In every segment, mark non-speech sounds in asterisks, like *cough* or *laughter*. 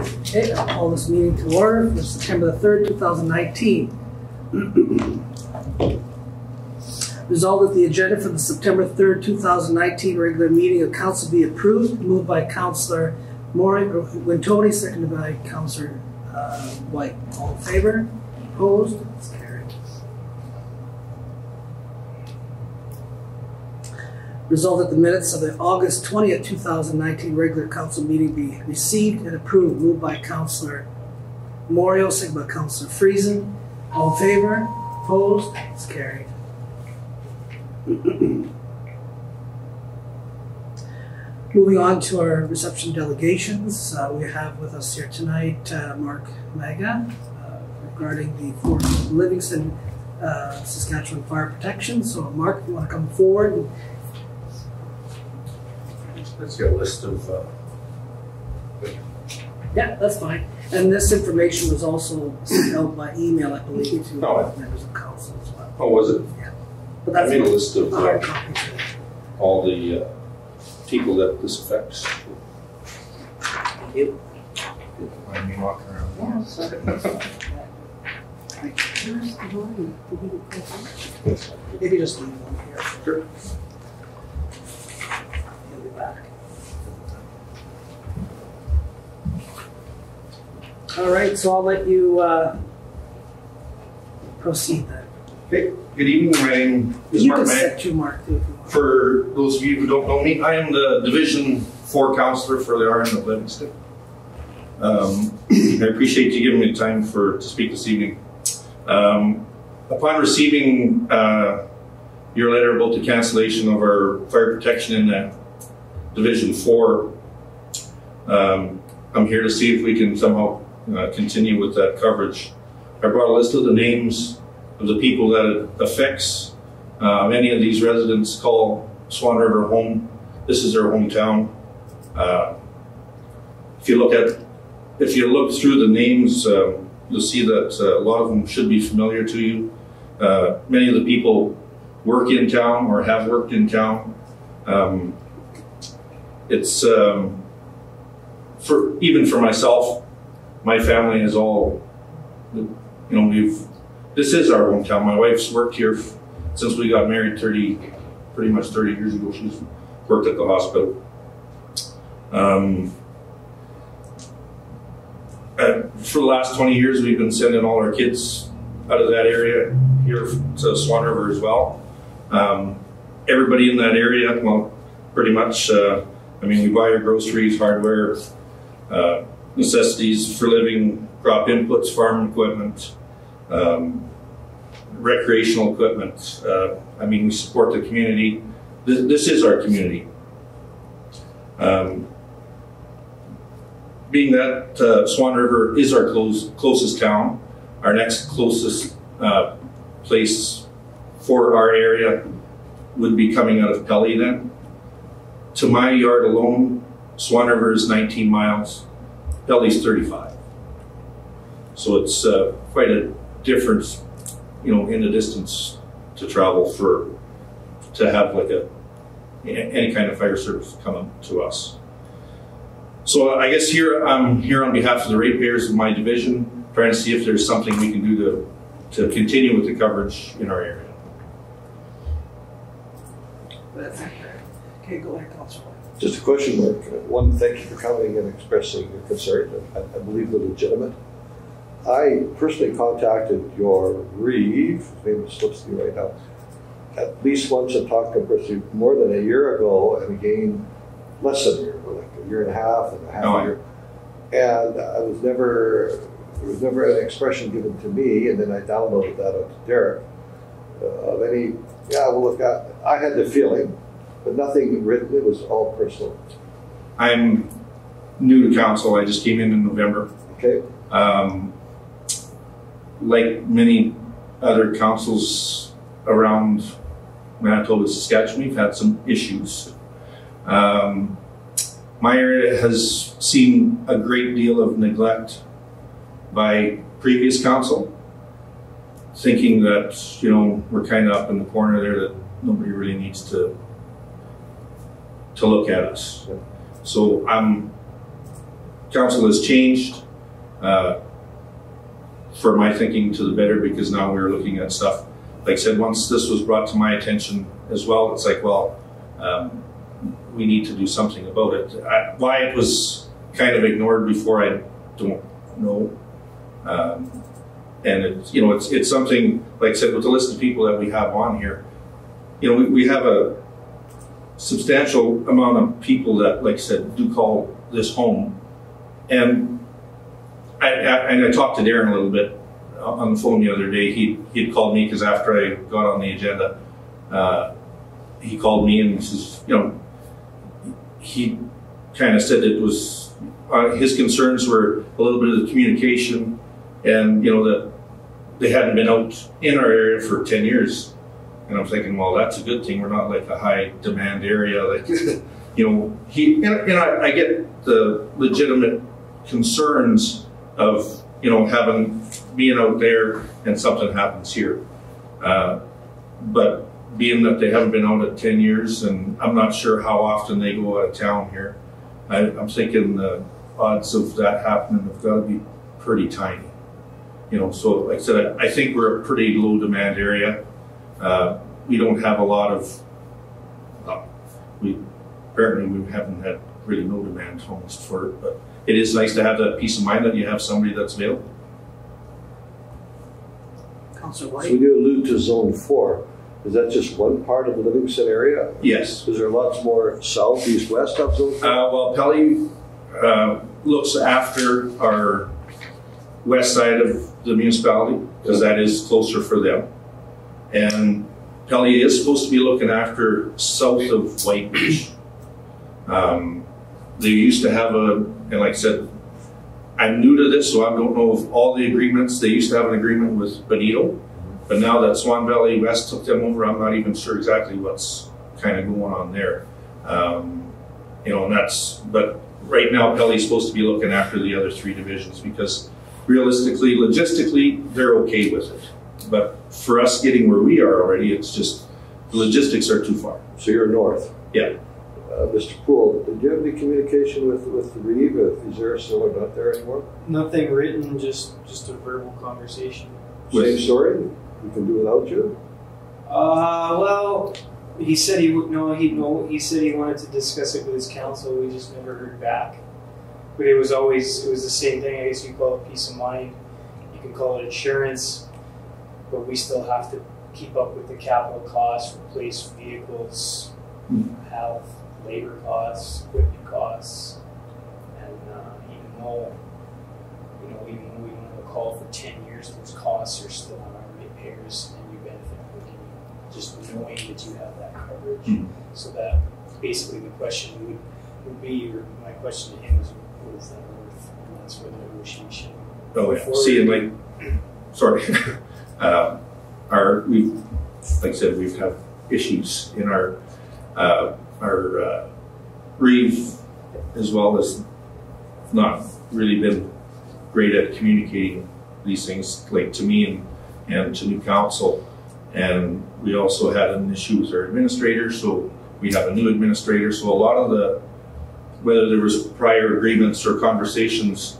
Okay, I'll call this meeting to order for September the third, two thousand nineteen. *clears throat* Resolved that the agenda for the September third, two thousand nineteen regular meeting of council be approved, moved by Councilor Maury, Wintoniw, seconded by Councilor, uh, Whyte. All in favor? Opposed? Resolved that the minutes of the August twentieth, two thousand nineteen regular council meeting be received and approved, moved by Councilor Moriaux, seconded by Councilor Friesen. All in favor? Opposed? It's carried. *clears throat* Moving on to our reception delegations, uh, we have with us here tonight uh, Mark Maga uh, regarding the Fort Livingston, uh, Saskatchewan Fire Protection. So, Mark, if you want to come forward and Let's get a list of, uh, Yeah, that's fine. And this information was also sent out by email, I believe, to Oh. members of council as well. oh, was it? But I that's made a list of a hard uh, all the uh, people that this affects. Thank you. Mind me walking around? Yeah, sorry. Maybe just leave one here. Sure. He'll be back. All right, so I'll let you uh, proceed then. Hey, good evening, my name is You Mark set your mark too you. For those of you who don't know me, I am the Division Four Counselor for the RM of Livingston. Um, *clears throat* I appreciate you giving me the time for, to speak this evening. Um, Upon receiving uh, your letter about the cancellation of our fire protection in uh, Division Four, um, I'm here to see if we can somehow uh, continue with that coverage. I brought a list of the names of the people that it affects. Uh, many of these residents call Swan River home. This is their hometown. Uh, if you look at, if you look through the names, uh, you'll see that uh, a lot of them should be familiar to you. Uh, many of the people work in town or have worked in town. Um, it's um, for even for myself, my family is all, you know, we've. This is our hometown. My wife's worked here since we got married 30, pretty much 30 years ago. She's worked at the hospital. Um, uh, for the last 20 years, we've been sending all our kids out of that area here to Swan River as well. Um, everybody in that area, well, pretty much, uh, I mean, we buy our groceries, hardware, uh, necessities for living, crop inputs, farm equipment, um, recreational equipment. Uh, I mean, we support the community. This, this is our community. Um, being that uh, Swan River is our close, closest town, our next closest uh, place for our area would be coming out of Pelly then. To my yard alone, Swan River is 19 miles, Pelly's 35. So it's uh, quite a difference, you know, in the distance to travel for, to have like a, any kind of fire service come to us. So I guess here, I'm here on behalf of the ratepayers of my division, trying to see if there's something we can do to, to continue with the coverage in our area. Okay, go ahead, Councilor. Just a question, Mark. One, thank you for coming and expressing your concern. I, I believe they're legitimate. I personally contacted your Reeve, it slips me right now, at least once and talked to her more than a year ago, and again, less than a year like a year and a half and a half a year. And I was never, there was never an expression given to me, and then I downloaded that onto Derek, uh, of any, yeah, well, look, I, I had the feeling, but nothing written, it was all personal, I'm new to council, I just came in in November. okay? Um, like many other councils around Manitoba, Saskatchewan, we've had some issues. Um, my area has seen a great deal of neglect by previous council, thinking that, you know, we're kind of up in the corner there that nobody really needs to to look at us. So I'm council has changed, uh, for my thinking to the better because now we're looking at stuff. Like I said, once this was brought to my attention as well, it's like, well, um, we need to do something about it. I, why it was kind of ignored before, I don't know. Um, and it's, you know, it's, it's something, like I said, with the list of people that we have on here, you know, we, we have a substantial amount of people that, like I said, do call this home. And I, I, and I talked to Darren a little bit on the phone the other day. He, he had called me because after I got on the agenda, uh, he called me and says, you know, he kind of said it was, uh, his concerns were a little bit of the communication and, you know, that they hadn't been out in our area for 10 years. And I'm thinking, well, that's a good thing. We're not like a high demand area. Like, *laughs* you know, he, and, and I, I get the legitimate concerns of, you know, having, being out there and something happens here. Uh, but being that they haven't been out at 10 years and I'm not sure how often they go out of town here, I, I'm thinking the odds of that happening have got to be pretty tiny. You know, so like I said, I, I think we're a pretty low demand area. Uh, we don't have a lot of, uh, we apparently we haven't had really no demand almost for it, but it is nice to have that peace of mind that you have somebody that's available. Councillor So Whyte? when you allude to zone four, is that just one part of the Livingston area? Yes. Is there lots more south, east, west of zone four? Uh, well, Pelly uh, looks after our west side of the municipality because that is closer for them. And Pelly is supposed to be looking after south of White Beach. Um, they used to have a, and like I said, I'm new to this, so I don't know of all the agreements. They used to have an agreement with Benito, but now that Swan Valley West took them over, I'm not even sure exactly what's kind of going on there. Um, you know, and that's, but right now Pelly's supposed to be looking after the other three divisions because realistically, logistically, they're okay with it. But for us getting where we are already, it's just, the logistics are too far. So you're north? Yeah. Uh, Mr. Poole, did you have any communication with, with the Reeve? Is there still or not there anymore? Nothing written, just just a verbal conversation. With- Same story? We can do without you? Uh, well, he said he would no, he no, he said he wanted to discuss it with his council. We just never heard back. But it was always it was the same thing. I guess you call it peace of mind. You can call it insurance, but we still have to keep up with the capital costs, replace vehicles, health, labor costs, equipment costs, and uh, even though you know even though we don't have a call for ten years, those costs are still on our ratepayers, and you benefit from just knowing that you have that coverage. Hmm. So that basically the question would would be, or my question to him is, what is that worth? And that's where the negotiation. Oh, yeah. See, and like, *clears throat* sorry, *laughs* uh, our, we've, like I said, we've had issues in our, uh, our, uh, Reeve as well as not really been great at communicating these things, like to me and, and to new council. And we also had an issue with our administrator, so we have a new administrator, so a lot of the, whether there was prior agreements or conversations,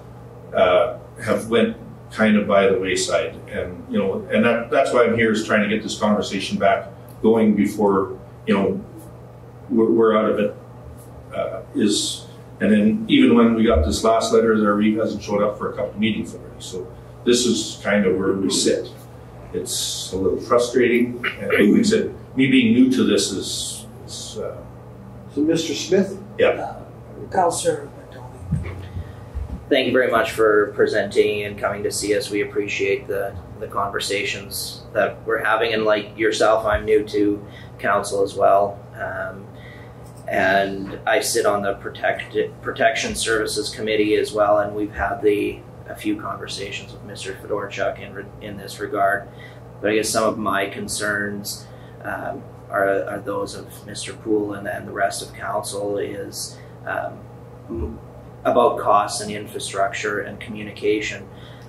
uh, have went kind of by the wayside. And, you know, and that, that's why I'm here is trying to get this conversation back going before, you know, we're, we're out of it. Uh, is, and then even when we got this last letter, the Reeve hasn't showed up for a couple of meetings already. So this is kind of where we sit. It's a little frustrating. And like I said, me being new to this is, is uh, So Mr. Smith? Uh, Councillor? Thank you very much for presenting and coming to see us. We appreciate the, the conversations that we're having. And like yourself, I'm new to council as well. Um, and I sit on the protect, Protection Services Committee as well. And we've had the a few conversations with Mr. Fedorchuk in, in this regard. But I guess some of my concerns um, are, are those of Mr. Poole and, and the rest of council is um, about costs and infrastructure and communication.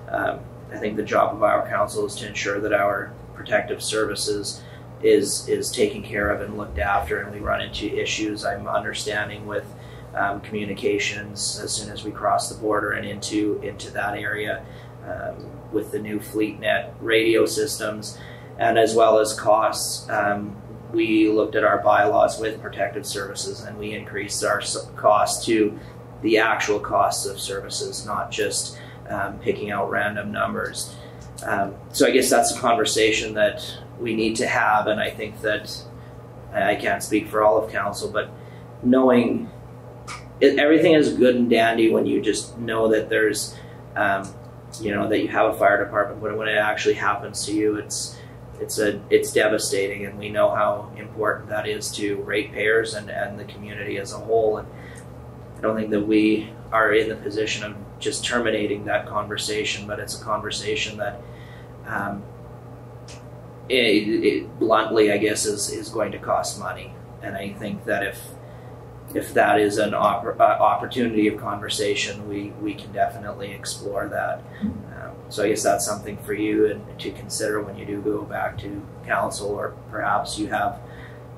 Um, I think the job of our council is to ensure that our protective services is is taken care of and looked after, and we run into issues. I'm understanding with um, communications as soon as we cross the border and into into that area um, with the new FleetNet radio systems, and as well as costs. Um, we looked at our bylaws with protective services and we increased our cost to the actual costs of services, not just um, picking out random numbers. Um, so I guess that's a conversation that we need to have, and I think that I can't speak for all of council, but knowing it, everything is good and dandy when you just know that there's, um, you know, that you have a fire department, but when it actually happens to you, it's it's a it's devastating, and we know how important that is to ratepayers and and the community as a whole. And I don't think that we are in the position of just terminating that conversation, but it's a conversation that. Um, it, it, bluntly, I guess, is, is going to cost money, and I think that if if that is an uh, opportunity of conversation, we, we can definitely explore that. Um, so I guess that's something for you and to consider when you do go back to council, or perhaps you have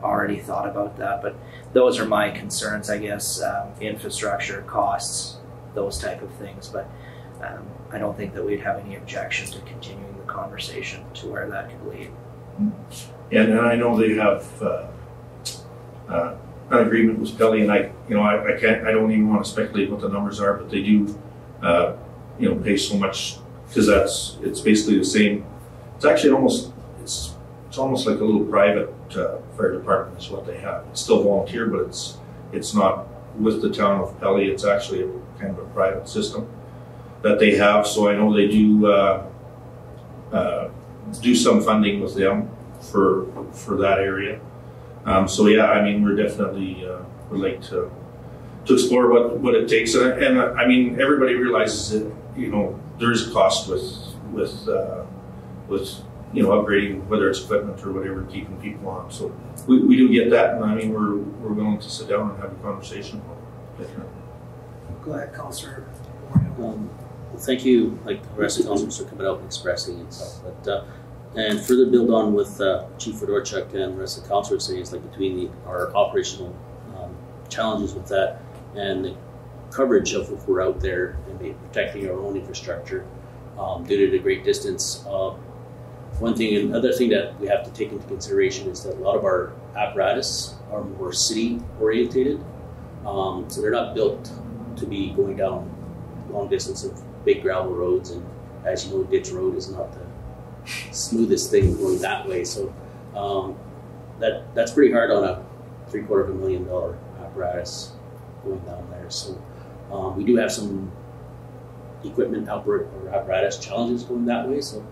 already thought about that. But those are my concerns, I guess, um, infrastructure costs, those type of things. But um, I don't think that we'd have any objection to continuing the conversation to where that could lead. And, and I know they have, uh, uh, an agreement with Pelly and I, you know, I, I can't, I don't even wanna speculate what the numbers are, but they do, uh, you know, pay so much, cause that's, it's basically the same, it's actually almost, it's, almost like a little private, uh, fire department is what they have. It's still volunteer, but it's, it's not with the town of Pelly, it's actually a kind of a private system that they have, so I know they do, uh, uh, do some funding with them for, for that area. Um, so yeah, I mean, we're definitely, uh, would like to, to explore what, what it takes. And, and uh, I mean, everybody realizes that, you know, there is a cost with, with, uh, with, you know, upgrading, whether it's equipment or whatever, keeping people on. So we, we do get that. And I mean, we're, we're willing to sit down and have a conversation about it. Go ahead, Councillor. Um, well, thank you, like the rest of the councilors for coming out and expressing and stuff, but, uh, and further build on with, uh, Chief Fedorchuk and the rest of the councilors saying, is like between the, our operational, um, challenges with that and the coverage of if we're out there and protecting our own infrastructure, um, due to the great distance, uh, one thing, and another thing that we have to take into consideration is that a lot of our apparatus are more city orientated. Um, so they're not built to be going down long distance of big gravel roads, and as you know, ditch road is not the smoothest thing going that way. So um, that that's pretty hard on a three quarter of a million dollar apparatus going down there. So um, we do have some equipment or apparatus challenges going that way. So,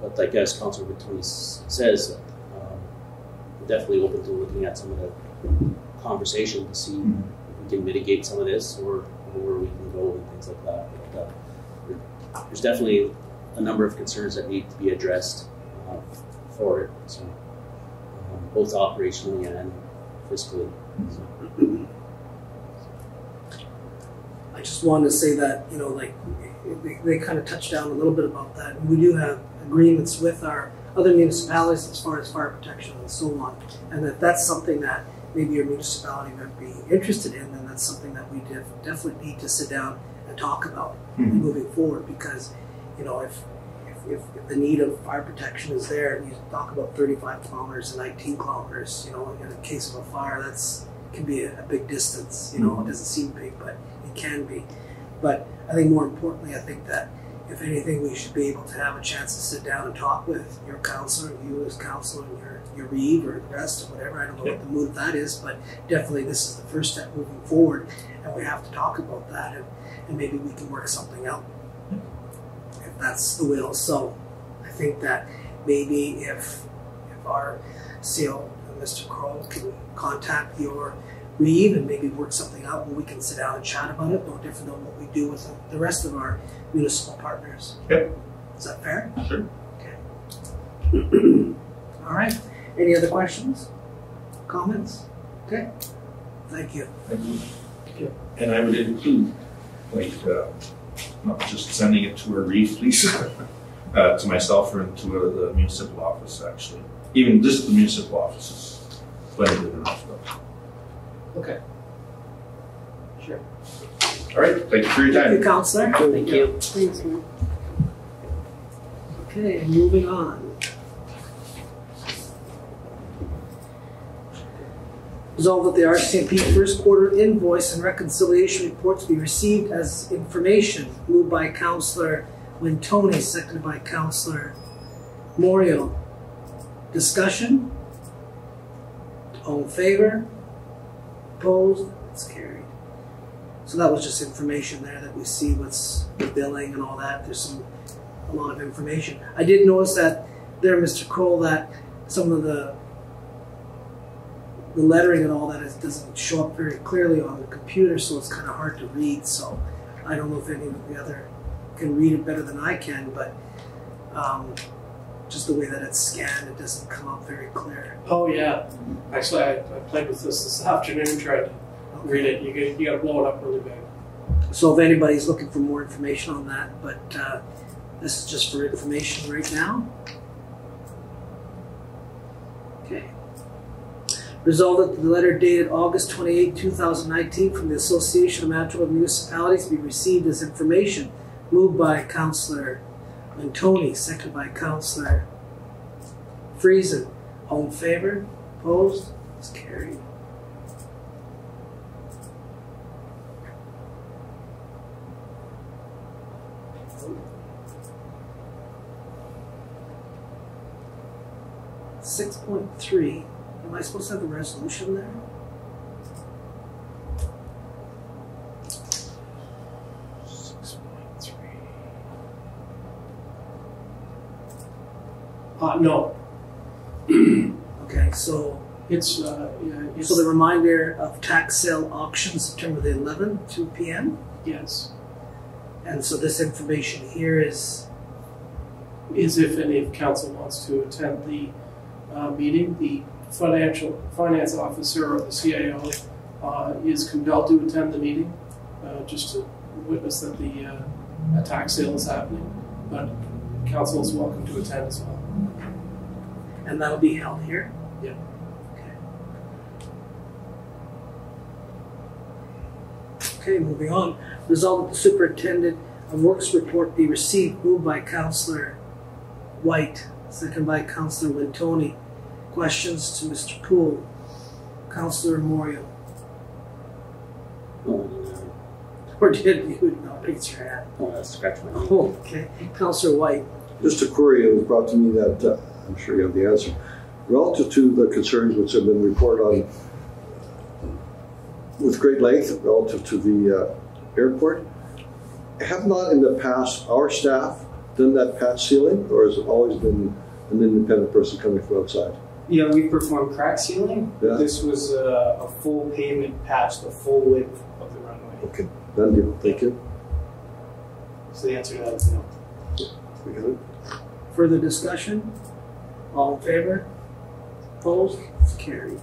but like as Councilor Tony says, um, we're definitely open to looking at some of the conversation to see Mhm. if we can mitigate some of this or, or where we can go and things like that. But, uh, there's definitely a number of concerns that need to be addressed uh, for it, so um, both operationally and fiscally. So, I just wanted to say that, you know, like, they, they kind of touched down a little bit about that. We do have agreements with our other municipalities as far as fire protection and so on. And that that's something that maybe your municipality might be interested in, then that's something that we def- definitely need to sit down and talk about Mhm. moving forward. Because, you know, if, if, if, if the need of fire protection is there, and you talk about 35 kilometers and 19 kilometers, you know, in the case of a fire, that's can be a, a big distance. You know, it doesn't seem big, but it can be. But I think more importantly, I think that if anything, we should be able to have a chance to sit down and talk with your counselor, you as counselor, and your, your reeve or the rest or whatever. I don't know what the mood of that is, but definitely this is the first step moving forward, and we have to talk about that, and, and maybe we can work something out if that's the will. So I think that maybe if if our CAO, Mr. Croll, can contact your Reeve and maybe work something out and we can sit down and chat about it, no different than what we do with the- rest of our municipal partners. Yep. Is that fair? Sure. Okay. *clears throat* All right. Any other questions? Comments? Okay. Thank you. And I would include, like, uh, not just sending it to a Reeve, please, *laughs* uh, to myself or to uh, the municipal office, actually. Even just the municipal office is plenty good enough, though. Okay. Sure. All right, thank you for your Thank you, time. Counselor. Thank you. Thanks, man. Okay, moving on. Resolved that the RCMP first quarter invoice and reconciliation reports be received as information. Moved by Counselor Wintoniw, seconded by Counselor Moriaux. Discussion? All in favor? Opposed? It's carried. So that was just information there that we see what's the billing and all that. There's some a lot of information. I did notice that there, Mr. Cole, that some of the the lettering and all that is, doesn't show up very clearly on the computer, so it's kind of hard to read. So I don't know if any of the other can read it better than I can, but um, just the way that it's scanned, it doesn't come up very clear. Oh, yeah. Actually, I, I played with this this *laughs* afternoon, tried to read it. You get, you got to blow it up really big. So if anybody's looking for more information on that, but uh, this is just for information right now. Okay. Resolved that the letter dated August 28, 2019 from the Association of Manitoba Municipalities be received as information. Moved by Councillor Antoni, seconded by Councillor Friesen. All in favor? Opposed? It's carried. Six point three, am I supposed to have a resolution there? Uh, no, *clears throat* Okay, so, it's, uh, yeah, it's, so the reminder of tax sale auction, September the eleventh, two P M. yes, And so this information here is, is if any of council wants to attend the, uh, meeting, the financial, finance officer or the CAO uh, is compelled to attend the meeting, uh, just to witness that the, uh, tax sale is happening, but council is welcome to attend as well. And that'll be held here? Yeah. Okay. Okay, moving on. Resolved that the superintendent of works report be received, moved by Counselor Whyte, second by Counselor Wintoniw. Questions to Mr. Poole? Counselor Moriaux? Oh, Or did you not raise your hand? oh, that's scratch my name. Oh, okay. Counselor Whyte? Just a query that was brought to me that uh, I'm sure you have the answer. Relative to the concerns which have been reported on with great length relative to the uh, airport, have not in the past our staff done that patch sealing, or has it always been an independent person coming from outside? Yeah, we performed crack sealing. Yeah. This was a, a full pavement patch, the full width of the runway. Okay, done deal. Thank you. So the answer to that is no. We. Further discussion? All in favor? Opposed? Carried.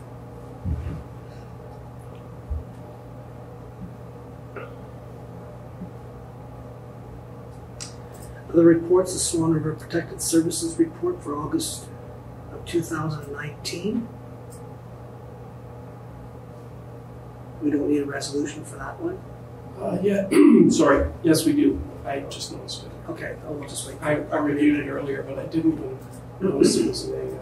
Other reports, the Swan River Protected Services Report for August of 2019. We don't need a resolution for that one. Uh, yeah, *clears throat* sorry, yes, we do. I just noticed it. Okay, oh, we'll just wait. I, I reviewed it earlier, but I didn't even notice it was a,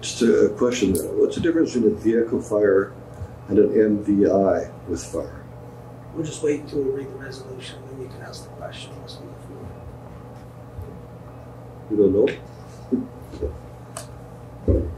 Just a question. Though. What's the difference between a vehicle fire and an MVI with fire? We'll just wait until we read the resolution, then you can ask the question. You don't know? Thank you.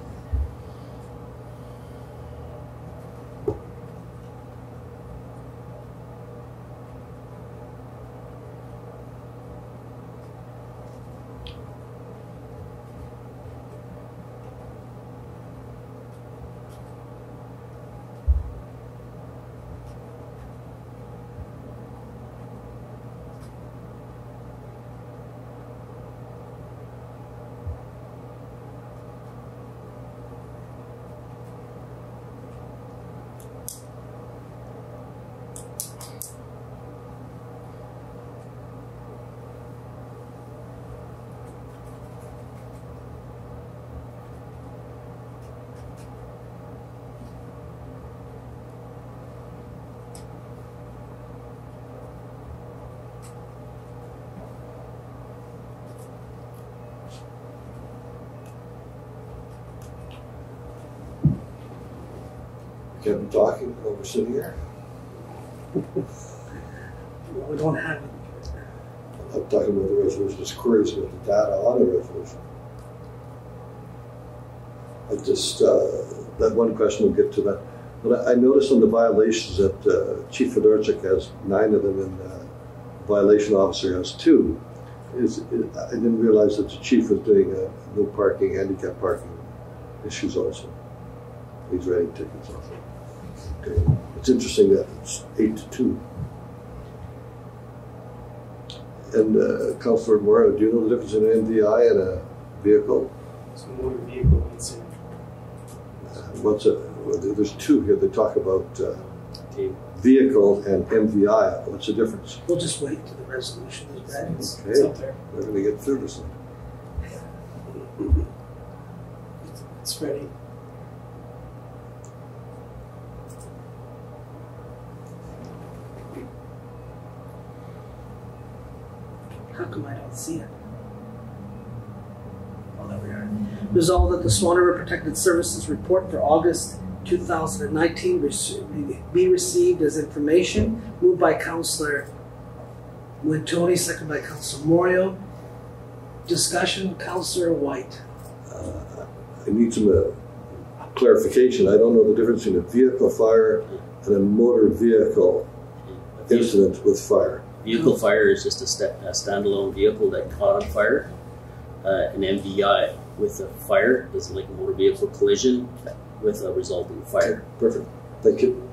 Can't talking while we're sitting here. We don't have it. I'm talking about the resolution, just queries with the data on the resolution. I just, uh, that one question, we'll get to that. But I I noticed on the violations that uh, Chief Fedorchuk has nine of them and uh, violation officer has two. Is, I didn't realize that the chief was doing uh, no parking, handicap parking issues also. He's writing tickets also. Okay. It's interesting that it's eight to two. And uh, Councillor Moriaux, do you know the difference in an MVI and a vehicle? It's a motor vehicle incident. Uh, What's a, well, there's two here, they talk about uh, vehicle and MVI, what's the difference? We'll just wait till the resolution is ready. It's, it's Okay, up there. we're gonna get through this. It's ready. Don't see it? Oh, there we are. Resolved that the Swan River Protected Services report for August 2019 be received as information. Moved by Councillor Wintoniw, second by Councillor Moriaux. Discussion, Councillor Whyte. Uh, I need some uh, clarification, I don't know the difference between a vehicle fire and a motor vehicle- incident with fire. Vehicle fire is just a, sta- a standalone vehicle that caught on fire. Uh, an MVI with a fire is like a motor vehicle collision with a resulting fire. Perfect, thank you.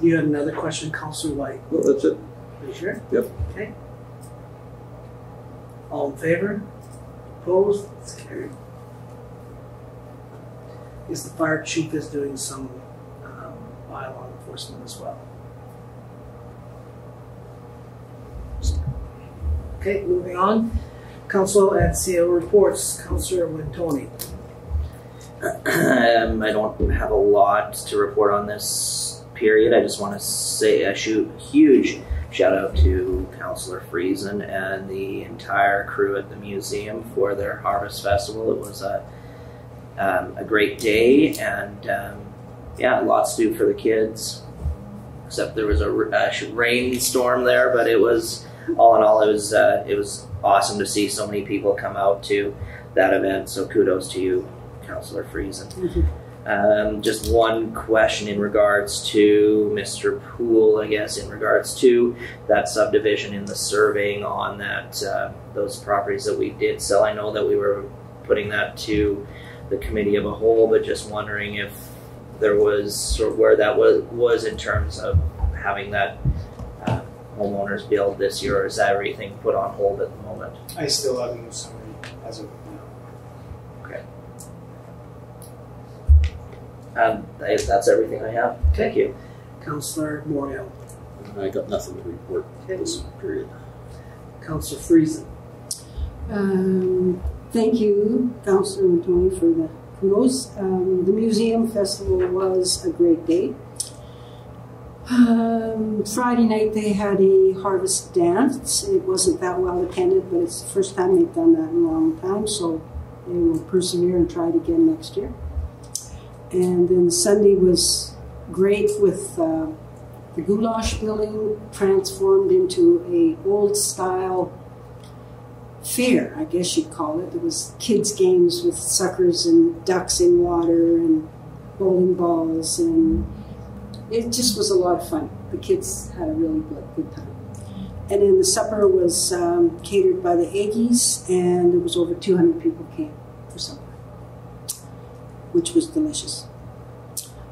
You had another question, Councillor Whyte. No, that's it. Are you sure? Yep. Okay. All in favor? Opposed? It's carried. Guess the fire chief is doing some um, bylaw enforcement as well. Okay, moving on. Council and CAO reports. Councillor Wintoniw. um, I don't have a lot to report on this period. I just want to say a huge shout out to Councillor Friesen and the entire crew at the museum for their Harvest Festival. It was a um, a great day, and um, yeah, lots to do for the kids. Except there was a, sh- rainstorm there, but it was all in all, it was uh, it was awesome to see so many people come out to that event. So kudos to you, Councillor Friesen. Um, just one question in regards to Mr. Poole, I guess, in regards to that subdivision in the surveying on that uh, those properties that we did sell. I know that we were putting that to the committee of a whole, but just wondering if there was sort of where that was was in terms of having that homeowners build this year, or is that everything put on hold at the moment? I still have no summary as of now. Okay. Um, I- that's everything I have. Thank you. Councillor Moriaux. I got nothing to report this period. Councillor Friesen. Um, thank you, Councillor Tony, for the kudos. Um, the museum festival was a great day. Um, Friday night they had a harvest dance. It wasn't that well attended, but it's the first time they've done that in a long time, so they will persevere and try it again next year. And then Sunday was great with uh, the goulash building transformed into a old style fair, I guess you'd call it. There was kids' games with suckers and ducks in water and bowling balls, and it just was a lot of fun. The kids had a really good, time. And then the supper was um, catered by the Aggies, and there was over 200 people came for supper, which was delicious.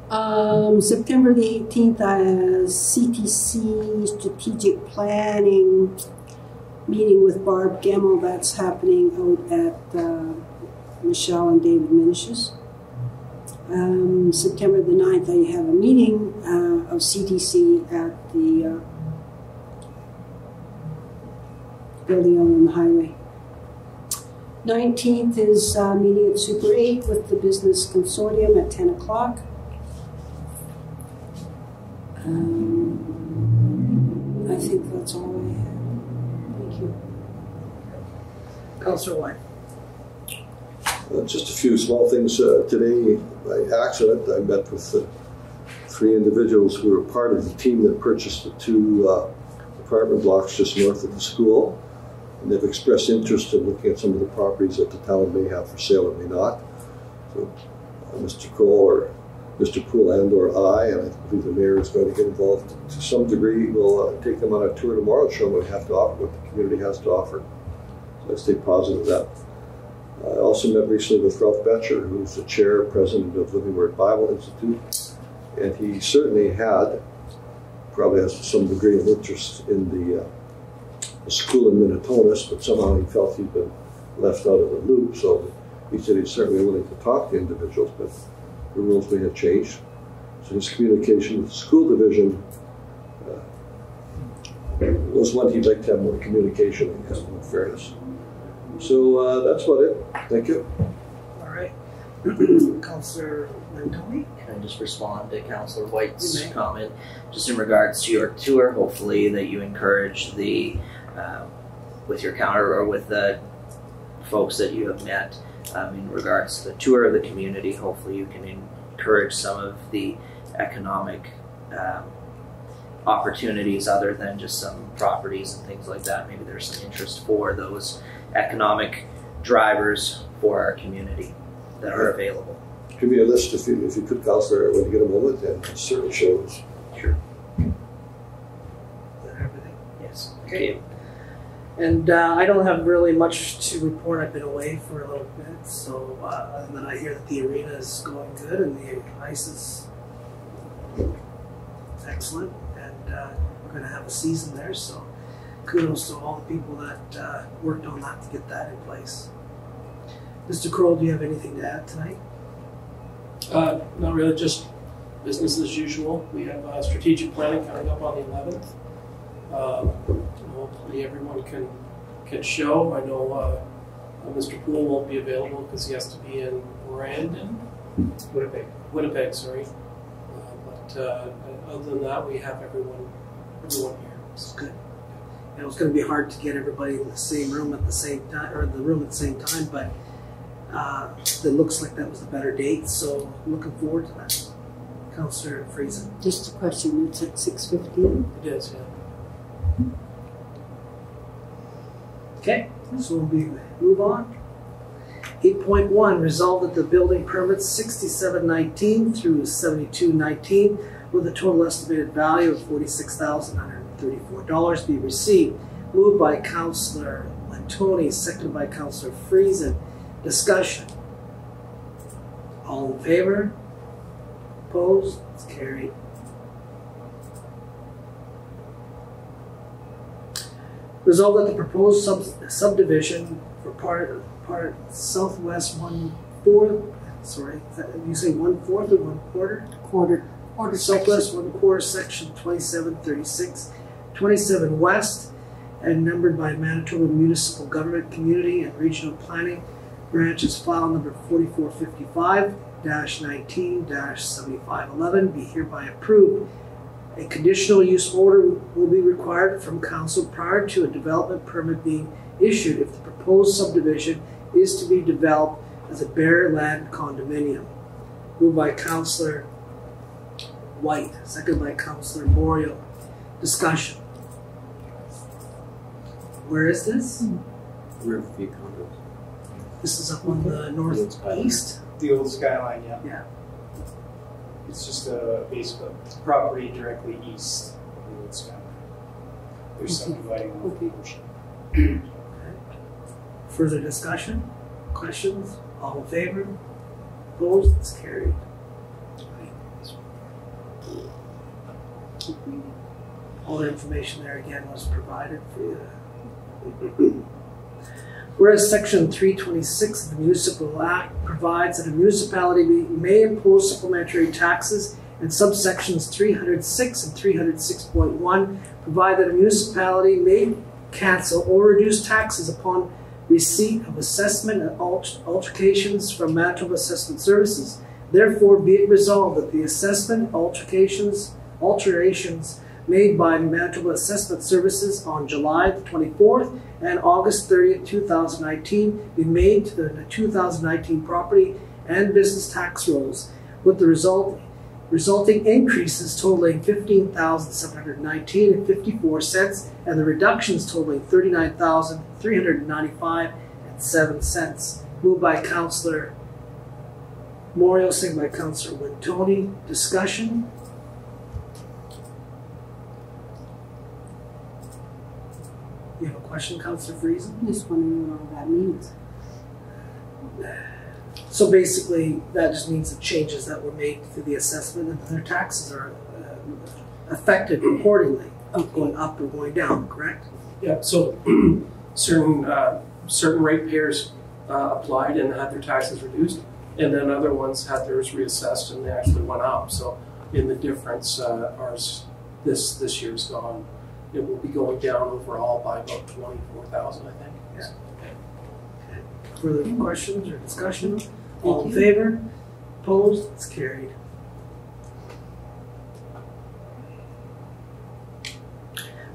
Um, September the 18th, uh, CTC Strategic Planning meeting with Barb Gemmell that's happening out at uh, Michelle and David Minish's. Um, September the 9th, I have a meeting uh, of CTC at the uh, building on the highway. 19th is uh, meeting at Super 8 with the Business Consortium at 10 o'clock. Um, I think that's all I have. Thank you. Councillor Whyte. Uh, just a few small things. Uh, today, by accident, I met with uh, three individuals who were part of the team that purchased the two uh, apartment blocks just north of the school. And they've expressed interest in looking at some of the properties that the town may have for sale or may not. So Mr. Croll or Mr. Poole and or I, and I believe the mayor is going to get involved to some degree. We'll take them on a tour tomorrow, show them what we have to offer, what the community has to offer. So I stay positive that. I also met recently with Ralph Betcher, who's the chair, president of Living Word Bible Institute, and he certainly had, probably has some degree of interest in the, uh, the school in Minitonas, but somehow he felt he'd been left out of the loop. So he said he's certainly willing to talk to individuals, but the rules may have changed. So his communication with the school division uh, was one he'd like to have more communication, I guess, in fairness. So uh, that's about it. Thank you. All right. *clears throat* Counselor Mentoni? Can I just respond to Councillor Whyte's comment, just in regards to your tour? Hopefully, that you encourage the uh, with your counter or with the folks that you have met um, in regards to the tour of the community. Hopefully, you can encourage some of the economic um, opportunities other than just some properties and things like that. Maybe there's some interest for those economic drivers for our community that are available. Give me a list if you, if you could, Counselor, when you get a moment, and it certainly shows. Sure. Everything? Yes. Okay. And uh, I don't have really much to report. I've been away for a little bit, so uh, other than I hear that the arena is going good and the ice is excellent, and uh, we're going to have a season there. So kudos to all the people that uh, worked on that to get that in place. Mr. Croll, do you have anything to add tonight? Uh, not really, just business as usual. We have uh, strategic planning coming up on the 11th. Um, hopefully, everyone can can show. I know uh, uh, Mr. Poole won't be available because he has to be in Brandon, Winnipeg. Winnipeg, sorry. Uh, but uh, other than that, we have everyone everyone here. It's good. And it was going to be hard to get everybody in the same room at the same time, or the room at the same time, but uh, it looks like that was the better date. So looking forward to that. Councillor Friesen. Just a question, it's at six fifteen? It is, yeah. Okay, so we'll move on. 8.1, resolve that the building permits 6719 through 7219 with a total estimated value of $46,934 be received. Moved by Councillor Lantoni, seconded by Councillor Friesen. Discussion. All in favor? Opposed? It's carried. Resolved that the proposed sub- subdivision for part, part southwest one fourth, sorry, you say one fourth or one quarter? Quarter. Quarter Southwest one quarter, section 2736, 27 west, and numbered by Manitoba Municipal Government Community and Regional Planning branches file number 4455-19-7511 be hereby approved. A conditional use order will be required from council prior to a development permit being issued if the proposed subdivision is to be developed as a bare land condominium. Moved by Councillor White, second by Councillor Moriaux. Discussion. Where is this? Riverview condos. This is up on the northeast. The old skyline, yeah. Yeah. It's just a basically property directly east of the old skyline. There's Okay. subdividing on Okay. the ocean. Further discussion? Questions? All in favor? Opposed? It's carried. All the information there again was provided for you. Whereas section three twenty-six of the municipal act provides that a municipality may- impose supplementary taxes and subsections three hundred six and three hundred six point one provide that a municipality may cancel or reduce taxes upon receipt of assessment and altercations from Manitoba Assessment Services. Therefore, be it resolved that the assessment altercations, alterations made by Manitoba Assessment Services on July the 24th and August 30th, 2019 be made to the 2019 property and business tax rolls, with the result resulting increases totaling fifteen thousand seven hundred nineteen and fifty-four cents, and the reductions totaling thirty-nine thousand three hundred ninety-five and seven cents. Moved by Councillor Moriaux, second by Counselor Wintoniw. Discussion? You have a question, Counselor Friesen? I'm just wondering what all that means. So basically, that just means the changes that were made to the assessment and their taxes are uh, affected accordingly, going up or going down, correct? Yeah, so *clears throat* certain, uh, certain ratepayers uh, applied and had their taxes reduced, and then other ones had theirs reassessed and they actually went up. So in the difference, uh, ours, this, this year's gone, it will be going down overall by about twenty-four thousand, I think. Further questions or discussion? All in favor? Opposed? It's carried.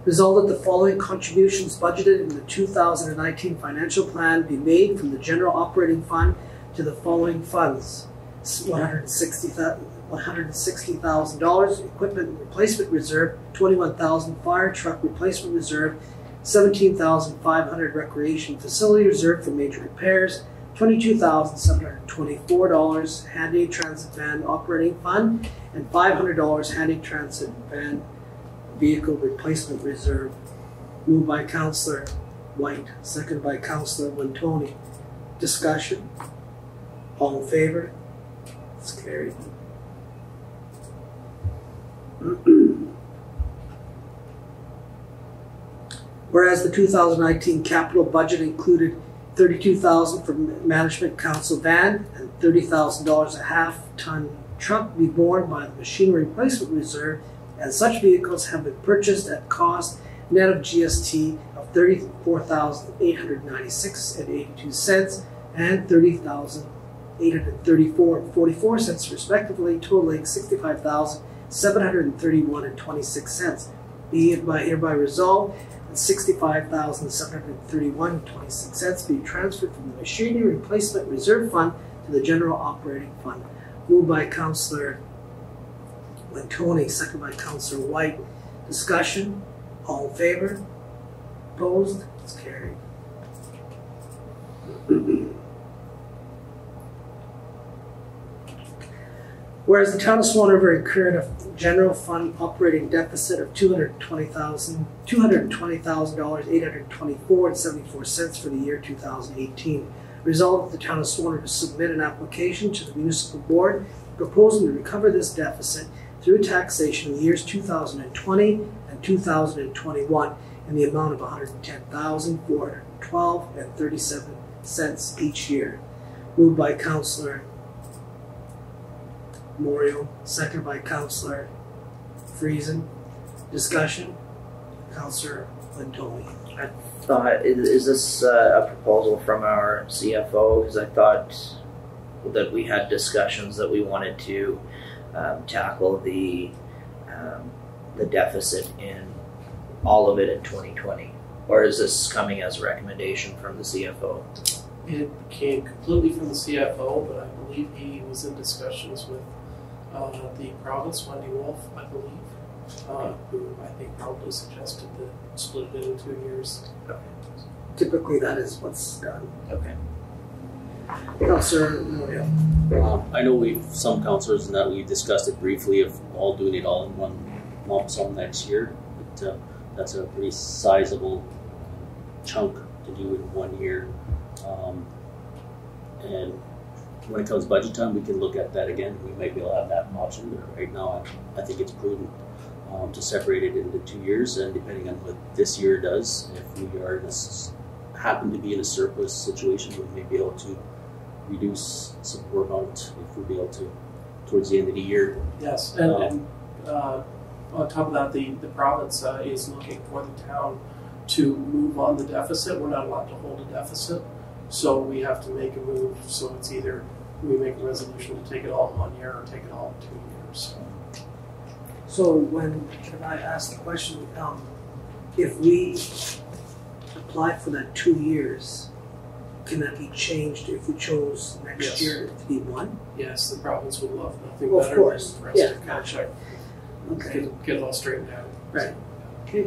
Result that the following contributions budgeted in the two thousand and nineteen financial plan be made from the general operating fund to the following funds. One hundred and sixty one hundred and sixty thousand dollars, equipment replacement reserve, twenty-one thousand fire truck replacement reserve, seventeen thousand five hundred recreation facility reserve for major repairs, twenty-two thousand seven hundred twenty-four dollars handy transit van operating fund, and five hundred dollars handy transit van vehicle replacement reserve. Moved by Counselor Whyte, second by Counselor Wintoniw. Discussion? All in favor? It's carried. *clears throat* Whereas the 2019 capital budget included 32,000 for management council van and $30,000 a half-ton truck be borne by the machinery replacement reserve, and such vehicles have been purchased at cost net of GST of 34,896 and 82 cents and 30,834 and 44 cents respectively, totaling 65,731 and 26 cents. Be it by hereby resolved that 65,731 and 26 cents be transferred from the machinery replacement reserve fund to the general operating fund. Moved by Councillor Wintoniw, second by Councillor Whyte. Discussion? All in favor? Opposed? It's carried. Whereas the town of Swan River incurred a general fund operating deficit of two hundred twenty thousand, two hundred twenty thousand dollars, eight hundred twenty-four and seventy-four for the year two thousand eighteen. Resolved that the town of Swan River submit an application to the municipal board proposing to recover this deficit through taxation in the years two thousand and twenty and two thousand and twenty-one in the amount of $110,412.37 each year. Moved by Councillor Moriaux, second by Councillor Friesen. Discussion? Councillor I Thought, is, is this uh, a proposal from our CFO? Because I thought that we had discussions that we wanted to um, tackle the um, the deficit in all of it in 2020, or is this coming as a recommendation from the CFO? It came completely from the CFO, but I believe he was in discussions with the province, Wendy Wolf, I believe, uh, who I think probably suggested the split it into two years. Typically, that is what's done. Okay. Councillor Moriaux. Um, I know we've, some councillors and that we discussed it briefly of all doing it all in one lump sum next year, but uh, that's a pretty sizable chunk to do in one year. Um, and when it comes budget time, we can look at that again. We may be able to have that option, but right now, I, I think it's prudent um, to separate it into two years, and depending on what this year does, if we are in a happen to be in a surplus situation, we may be able to reduce some work on if we'll be able to towards the end of the year. Yes, and, Um, and uh, on top of that, the, the province uh, is looking for the town to move on the deficit. We're not allowed to hold a deficit, so we have to make a move. So it's either we make a resolution to take it all in one year or take it all in two years. So when, can I ask the question, um, if we apply for that two years, can that be changed if we chose next Yes. year to be one? Yes, the province would love nothing Well, of better than course. for us Yeah. to catch up, Okay. get, get it all straightened out. Right. Okay.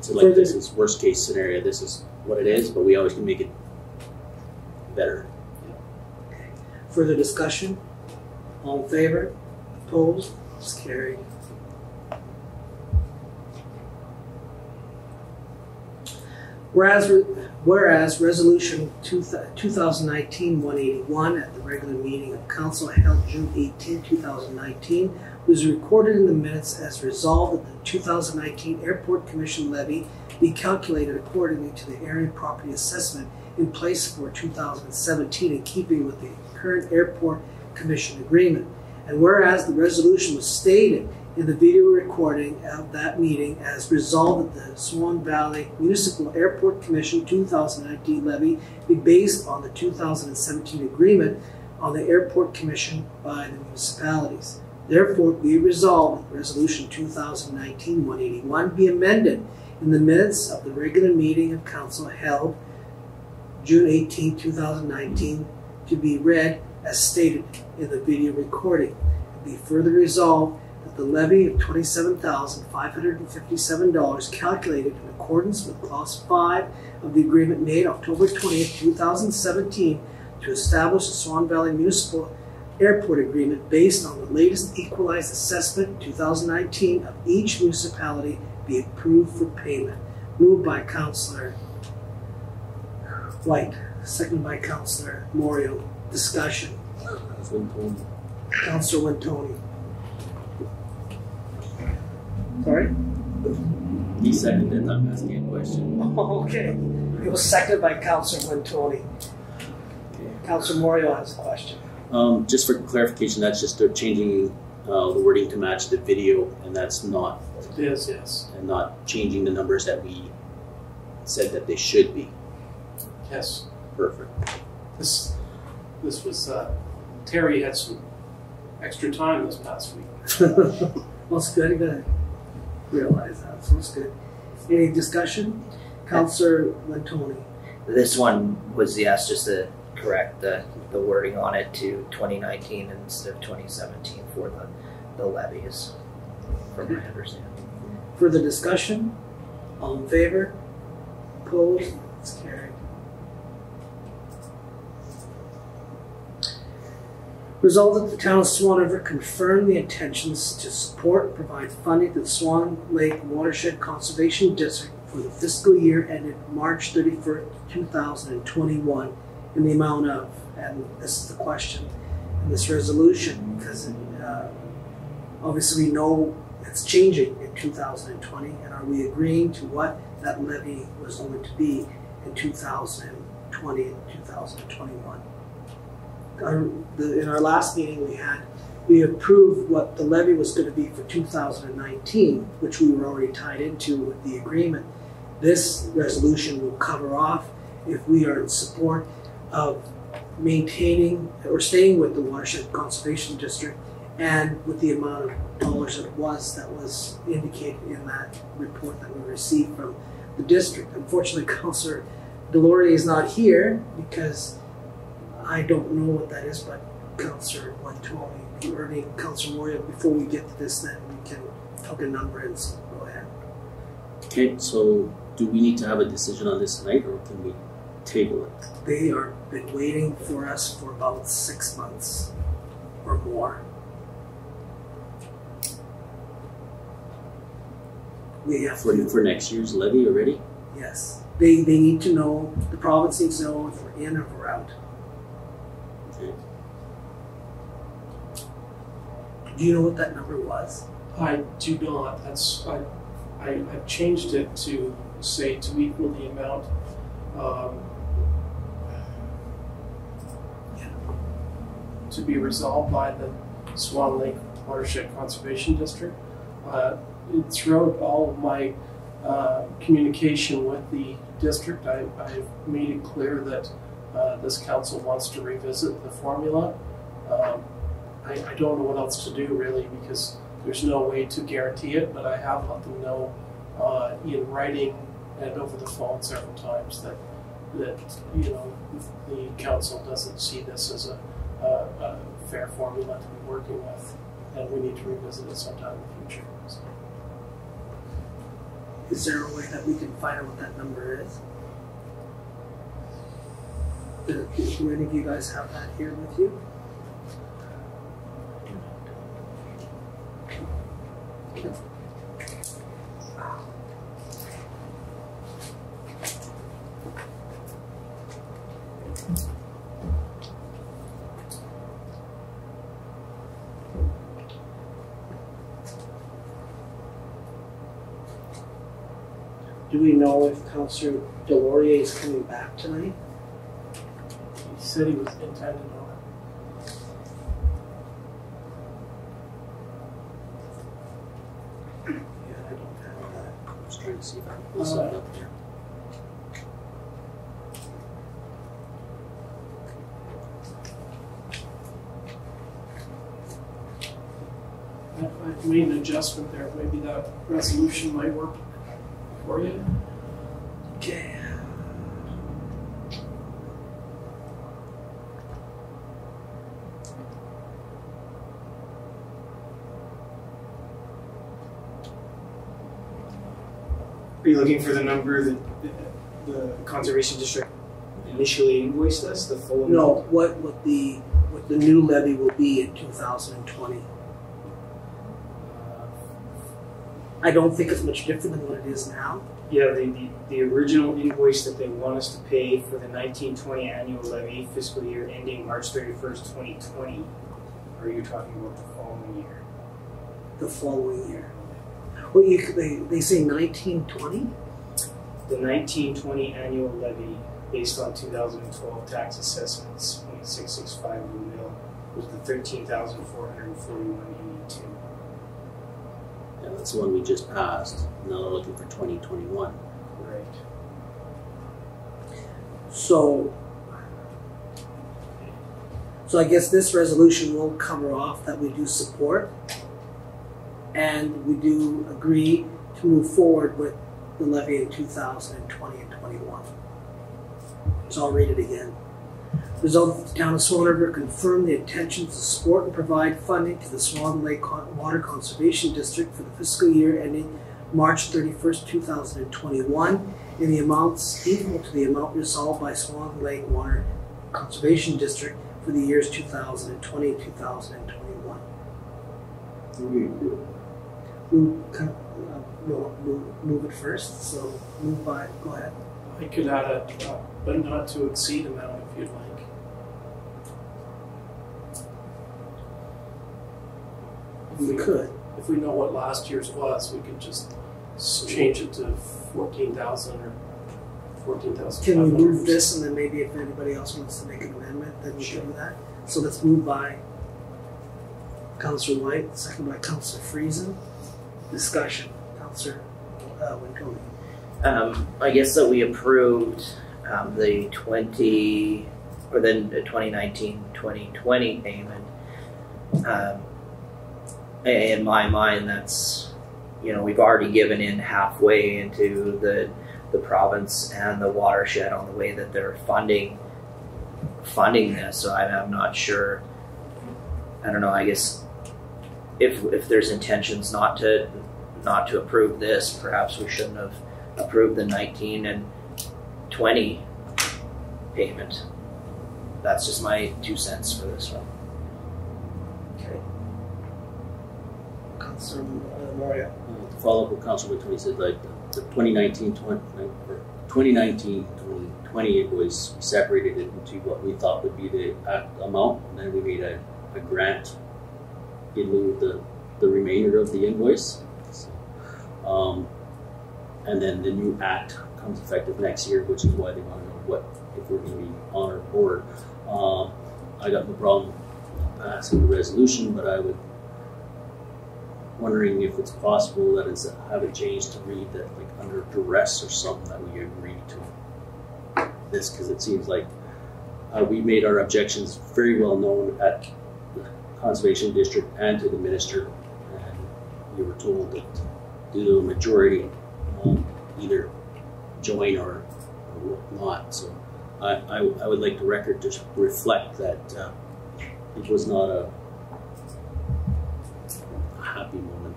So like Further- this is worst case scenario. This is what it is, but we always can make it better. Further discussion? All in favor? Opposed? It's carried. Whereas, whereas Resolution 2019-181 at the regular meeting of council held June 18, 2019 was recorded in the minutes as resolved that the 2019 Airport Commission levy be calculated accordingly to the area property assessment in place for 2017 in keeping with the current Airport Commission agreement. And whereas the resolution was stated in the video recording of that meeting as resolved that the Swan Valley Municipal Airport Commission 2019 levy be based on the 2017 agreement on the Airport Commission by the municipalities. Therefore, be resolved that Resolution 2019-181 be amended in the minutes of the regular meeting of council held June 18, 2019, to be read as stated in the video recording. Be further resolved that the levy of $27,557 calculated in accordance with Clause 5 of the agreement made October 20, 2017 to establish the Swan Valley Municipal Airport Agreement based on the latest equalized assessment 2019 of each municipality be approved for payment. Moved by Councillor Whyte, seconded by Councillor Moriaux. Discussion. That's what I'm told. Councillor Wintoniw. Sorry? He seconded. I'm asking a question. Oh, *laughs* okay. It was seconded by Councillor Wintoniw. Councillor Moriaux has a question. Um, just for clarification, that's just they're changing uh, the wording to match the video, and that's not It is, yes, and not changing the numbers that we said that they should be. yes. Perfect. This, this was, uh, Terry had some extra time this past week. *laughs* well, it's good. I gotta realize that. So it's good. Any discussion? Councillor Wintoniw. This one was yes, just to correct the, the wording on it to 2019 instead of 2017 for the, the levies, from my understanding. Further discussion? All in favor? Opposed? It's carried. Resolved that the town of Swan River confirm the intentions to support and provide funding to the Swan Lake Watershed Conservation District for the fiscal year ended March 31st, 2021 in the amount of, and this is the question in this resolution, because uh, obviously we know it's changing in 2020, and are we agreeing to what that levy was going to be in 2020 and 2021? Our, the, in our last meeting, we had we approved what the levy was going to be for 2019, which we were already tied into with the agreement. This resolution will cover off if we are in support of maintaining or staying with the watershed conservation district and with the amount of dollars that it was that was indicated in that report that we received from the district. Unfortunately, *laughs* Councillor Delaurier is not here because I don't know what that is, but Councillor Wintoniw, or maybe Councillor Moriaux, before we get to this, then we can talk a number and so go ahead. Okay, so do we need to have a decision on this tonight, or can we table it? They are been waiting for us for about six months or more. We have For, to, for next year's levy already? yes. They, they need to know, the province needs to know if we're in or we're out. Do you know what that number was? I do not, that's, I, I, I've changed it to say to equal the amount, um, to be resolved by the Swan Lake Watershed Conservation District. Uh, throughout all of my, uh, communication with the district, I, I've made it clear that, uh, this council wants to revisit the formula. Um, I, I don't know what else to do really because there's no way to guarantee it, but I have let them know uh, in writing and over the phone several times that that, you know, the council doesn't see this as a, a, a fair formula to be working with, and we need to revisit it sometime in the future. So, Is there a way that we can find out what that number is? Do, do any of you guys have that here with you? Do we know if Councillor Delaurier is coming back tonight? He said he was intended on it. Yeah, I don't have that. I was trying to see if I can pull something up there. If I made an adjustment there, maybe that resolution might work for you. Okay. Are you looking for the number that the, the conservation district initially invoiced us, the full amount? No, what, what the, what the new levy will be in two thousand and twenty. I don't think it's much different than what it is now. Yeah, the, the, the original invoice that they want us to pay for the 1920 annual levy fiscal year ending March 31st, 2020, or are you talking about the following year? The following year. Well, you, they, they say 1920? The 1920 annual levy based on 2012 tax assessments, 0.665 mil, the was the 13,441 that's the one we just passed. Now they're looking for 2021. Right. So, so I guess this resolution will cover off that we do support and we do agree to move forward with the levy in 2020 and 21. So I'll read it again. Result that the town of Swan River confirm the intention to support and provide funding to the Swan Lake Water Conservation District for the fiscal year ending March 31st, 2021 in the amounts equal to the amount resolved by Swan Lake Water Conservation District for the years 2020 and 2021. Move, kind of, uh, no, move, move it first, so move by, go ahead. I could add a, uh, but not to exceed the amount if you'd like. If We we could. if we know what last year's was, we could just s- change it to fourteen thousand or fourteen thousand. Can we move this and then maybe if anybody else wants to make an amendment, then we Sure. can do that? So let's move by Counselor Whyte, second by Counselor Friesen. Discussion, Counselor uh, Wintoniw. Um, I guess that we approved um, the 20 or then the 2019 2020 payment. Um, in my mind, that's you know we've already given in halfway into the the province and the watershed on the way that they're funding funding this. So I'm, I'm not sure. I don't know. I guess if if there's intentions not to not to approve this, perhaps we shouldn't have approved the 19 and 20 payment. That's just my two cents for this one. Okay. Counselor uh. Uh, follow up what Councilor Tony said, like the 2019 20, or 2019 2020 invoice, we separated into what we thought would be the amount, and then we made a, a grant in lieu of the, the remainder of the invoice. So, um, and then the new act comes effective next year, which is why they want to know what if we're going to be on our board. Um, I got no problem passing the resolution, but I would wondering if it's possible that it's have it changed to read that like under duress or something that we agree to this because it seems like uh, we made our objections very well known at the conservation district and to the minister and we were told that due to a majority um, either join or, or not. So I, I, I would like the record to reflect that uh, it was not a, happy moment.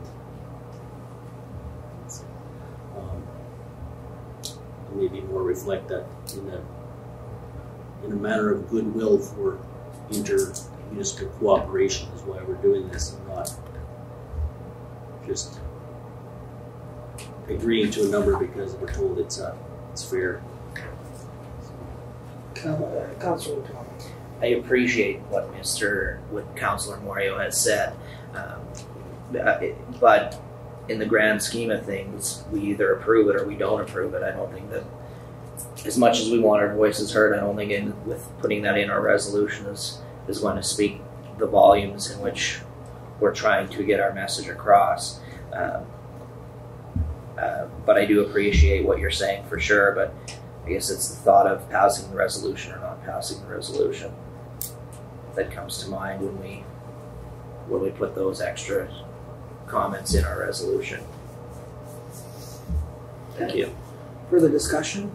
Um, maybe more reflect that in a in a manner of goodwill for inter-municipal cooperation is why we're doing this and not just agreeing to a number because we're told it's uh, it's fair. Uh, Councilor Wintoniw. I appreciate what Mr. what Councilor Moriaux has said, um, uh, but in the grand scheme of things, we either approve it or we don't approve it. I don't think that, as much as we want our voices heard, I don't think in, with putting that in our resolution is is going to speak the volumes in which we're trying to get our message across. Um, uh, but I do appreciate what you're saying for sure. But I guess it's the thought of passing the resolution or not passing the resolution that comes to mind when we when we put those extra comments in our resolution. Thank you. Further discussion?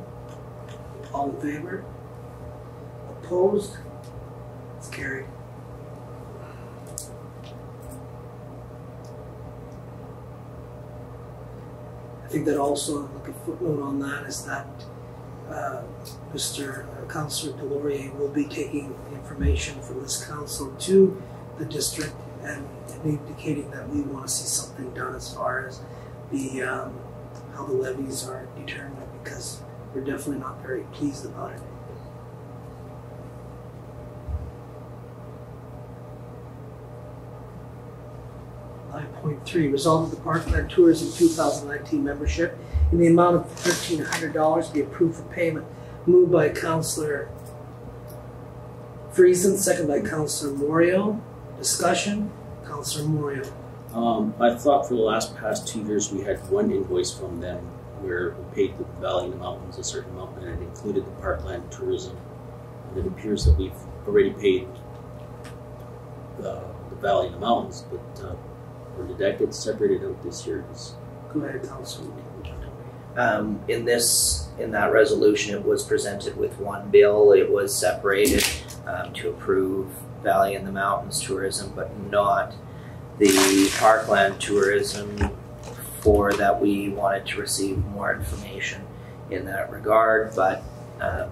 All in favor? Opposed? It's carried. I think that also, like a footnote on that is that uh, Mr. Councilor Delaurier will be taking information from this council to the district and indicating that we want to see something done as far as the um, how the levies are determined because we're definitely not very pleased about it. Nine point three, resolve that the Parkland Tourism two thousand nineteen membership in the amount of thirteen hundred dollars be approved for payment. Moved by Councillor Friesen, second by Councillor Moriaux. Discussion, Councillor Moriaux. Um, I thought for the last past two years we had one invoice from them where we paid the Valley and the Mountains a certain amount and it included the Parkland tourism. And it appears that we've already paid the, the Valley and the Mountains, but uh, or did that get separated out this year? 'Cause Go ahead, Councillor. Um, in this, in that resolution, it was presented with one bill. It was separated um, to approve Valley in the Mountains tourism, but not the Parkland tourism. For that, we wanted to receive more information in that regard, but um,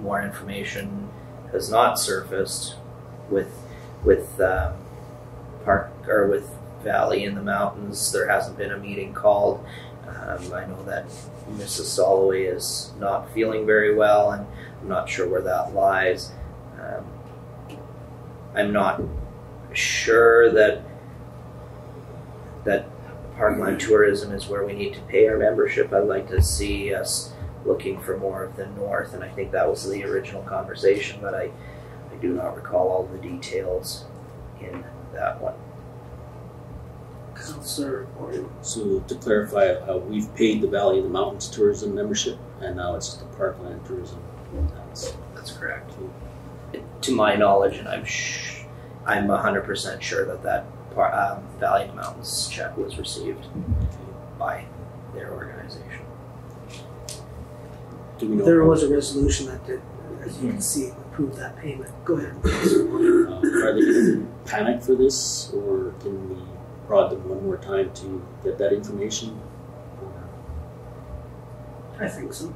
more information has not surfaced with with um, Park or with Valley in the Mountains. There hasn't been a meeting called. Um, I know that Mrs. Soloway is not feeling very well, and I'm not sure where that lies. I'm not sure that that Parkland Tourism is where we need to pay our membership. I'd like to see us looking for more of the north, and I think that was the original conversation, but I, I do not recall all the details in that one. Councillor Moriaux. So to clarify, uh, we've paid the Valley and the Mountains tourism membership and now it's just the Parkland tourism. That's, That's correct. To my knowledge, and I'm sh- I'm hundred percent sure that that par- um, Valley of the Mountains check was received by their organization. do we know? There was a resolution that did, as you can see, approve that payment. Go ahead, Councillor Moriaux. Uh, are they going to panic for this, or can we prod them one more time to get that information? I think so.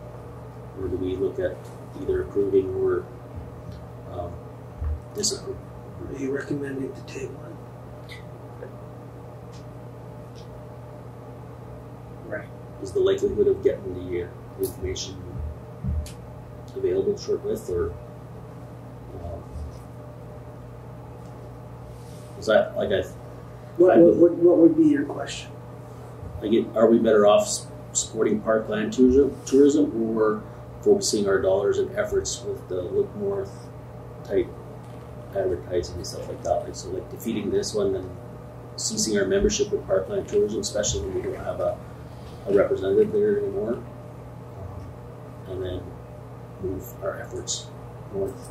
or do we look at either approving or um, disapproving? Are you recommending to table it? Is the likelihood of getting the uh, information available short with, or um, is that like I What, what, what, what would be your question? I get, are we better off s- supporting parkland tourism, tourism or focusing our dollars and efforts with the look north type advertising and stuff like that? Like, so like defeating this one and ceasing our membership with parkland tourism, especially when we don't have a, a representative there anymore. Um, And then move our efforts north.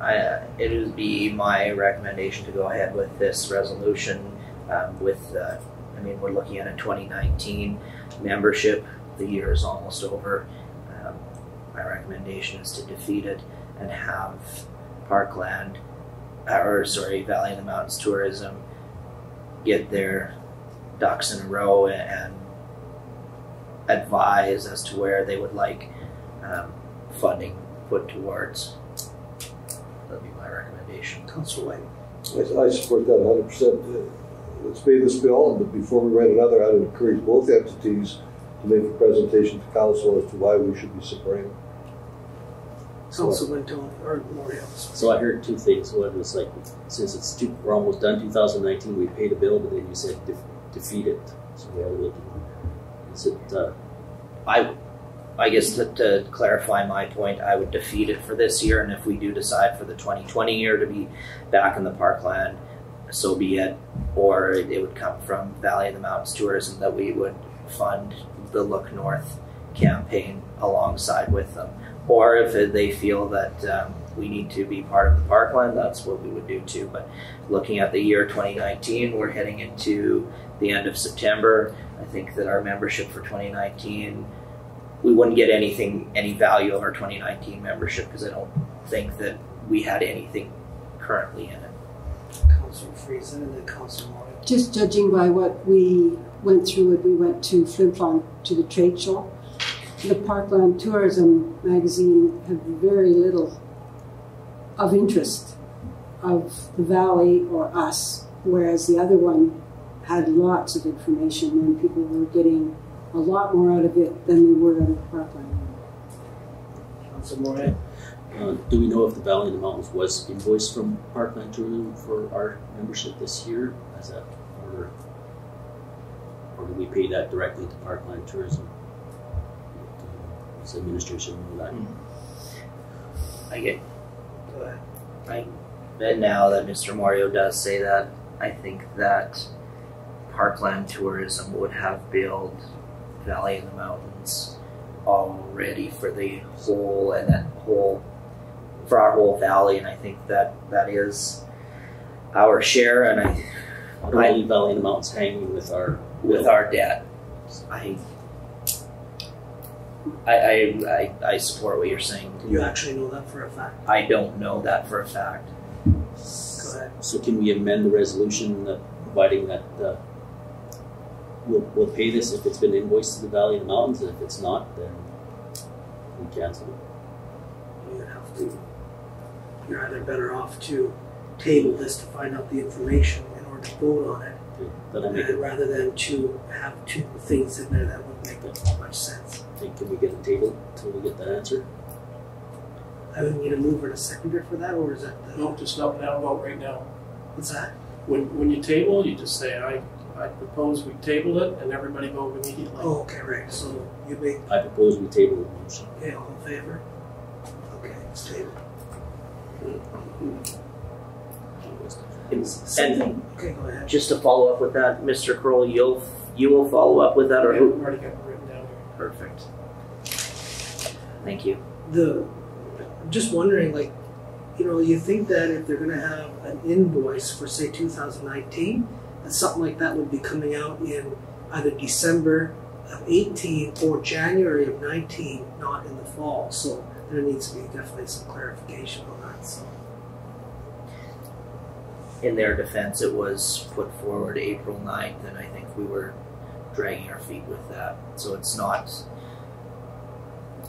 I, uh, it would be my recommendation to go ahead with this resolution um, with, uh, I mean, we're looking at a 2019 membership. The year is almost over. Um, my recommendation is to defeat it and have Parkland, or sorry, Valley of the Mountains Tourism get their ducks in a row and advise as to where they would like um, funding put towards. That'd be my recommendation. Councillor Whyte. I, I support that hundred percent. Let's pay this bill, but before we write another, I would encourage both entities to make a presentation to council as to why we should be supporting. Councillor Wintoniw, or Moriaux. So I heard two things. One was like, since it's two, we're almost done 2019, we paid a bill, but then you said def- defeat it. So we are looking. Is it? Uh, I, I guess to, to clarify my point, I would defeat it for this year, and if we do decide for the 2020 year to be back in the parkland, so be it. Or it would come from Valley of the Mountains Tourism that we would fund the Look North campaign alongside with them. Or if they feel that um, we need to be part of the parkland, that's what we would do too. But looking at the year 2019, we're heading into the end of September. I think that our membership for 2019, we wouldn't get anything, any value of our 2019 membership because I don't think that we had anything currently in it. Councillor Friesen and then Councillor Moriaux. Just judging by what we went through when we went to Flin Flon to the trade show, the Parkland Tourism magazine had very little of interest of the valley or us, whereas the other one had lots of information and people were getting a lot more out of it than they were out of the Parkland one. Councillor Moriaux. uh, do we know if the Valley of the Mountains was invoiced from Parkland Tourism for our membership this year? Is that or or do we pay that directly to Parkland Tourism? Does administration know that? Hmm. I get Go. I, and now that Mr. Moriaux does say that, I think that Parkland Tourism would have billed Valley of the Mountains already for the whole and that whole for our whole valley, and I think that that is our share, and I How do leave Valley of the Mountains hanging with our with our debt, I. I, I, I, I support what you're saying. You actually know that for a fact. I don't know that for a fact. Go ahead. So can we amend the resolution that providing that uh, we'll, we'll pay this if it's been invoiced to the Valley of the Mountains, and if it's not, then we cancel it. You have to, you're either better off to table this to find out the information in order to vote on it, Then I make it, rather than to have two things in there that wouldn't make much sense. Think, can we get a table until we get that answer? I would need a mover and a seconder for that, or is that the, No, just up and down vote right now. what's that? When, when you table, you just say, I, I propose we table it, and everybody vote immediately. Oh, okay, right, so you make, I propose we table the motion. okay, all in favor? Okay, it's tabled. And Okay, go ahead. just to follow up with that, Mr. Croll, you'll you will follow up with that, or Yeah, who? Already got it written down here. Perfect. Thank you. the I'm just wondering like you know you think that if they're going to have an invoice for say 2019 that something like that would be coming out in either December of 18 or January of 19 not in the fall so there needs to be definitely some clarification on that so In their defense, it was put forward April 9th, and I think we were dragging our feet with that. So it's not.